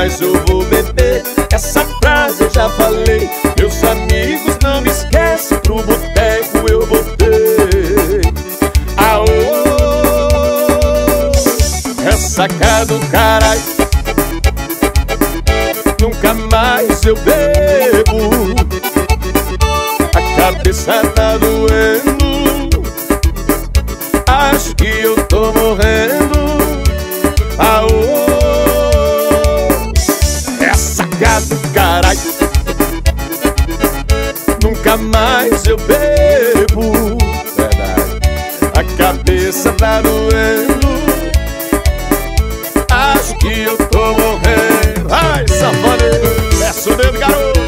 mais eu vou beber. Essa frase eu já falei Meus amigos não me esquecem Pro boteco eu voltei Aô Ressaca do caralho Nunca mais eu bebo. A cabeça tá doendo Acho que eu tô morrendo nunca mais eu bebo. Verdade. A cabeça tá doendo. Acho que eu tô morrendo. Ai, safado. Peço o dedo, garoto.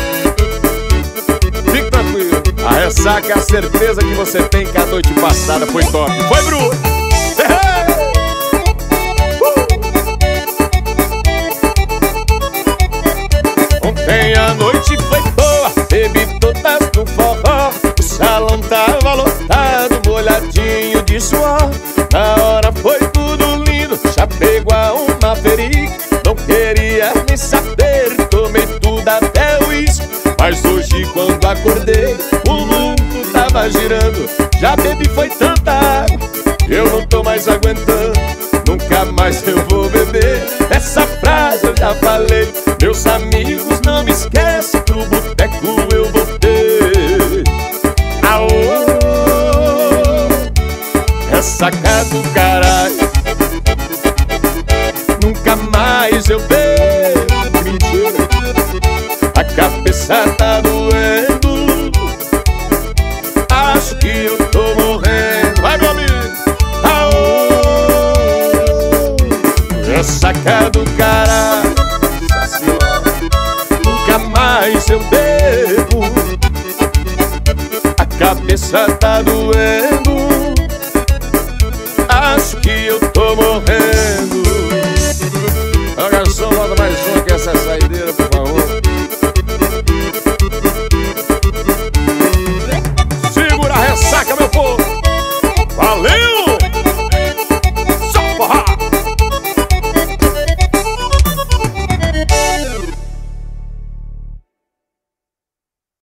Fique tranquilo. A ressaca a certeza que você tem que a noite passada foi top. Foi, Bruno molhadinho de suor Na hora foi tudo lindo, Chapéu a uma maverick. Não queria nem saber, tomei tudo até o isco Mas hoje quando acordei, o mundo tava girando. Já bebi foi tanta água, eu não tô mais aguentando. Nunca mais eu vou beber, essa frase eu já falei Meus amigos não me esquecem do boteco saca do caralho. Nunca mais eu bebo, mentira. A cabeça tá doendo. Acho que eu tô morrendo. Vai, meu amigo! Aô! É saca do caralho. Nunca mais eu bebo. A cabeça tá doendo eu tô morrendo.